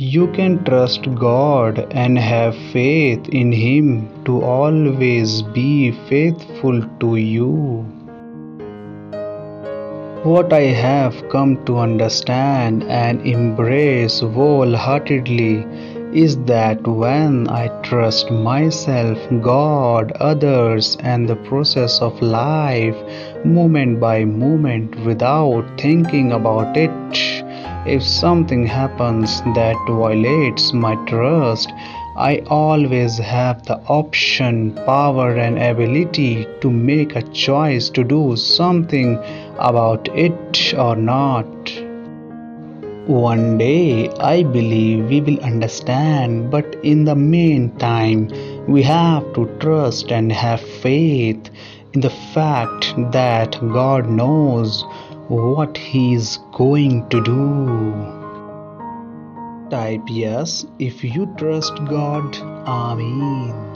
You can trust God and have faith in Him to always be faithful to you. What I have come to understand and embrace wholeheartedly is that when I trust myself, God, others, and the process of life, moment by moment, without thinking about it, if something happens that violates my trust, I always have the option, power, and ability to make a choice to do something about it or not. One day I believe we will understand, but in the meantime, we have to trust and have faith in the fact that God knows what He is going to do. Type yes if you trust God. Amen.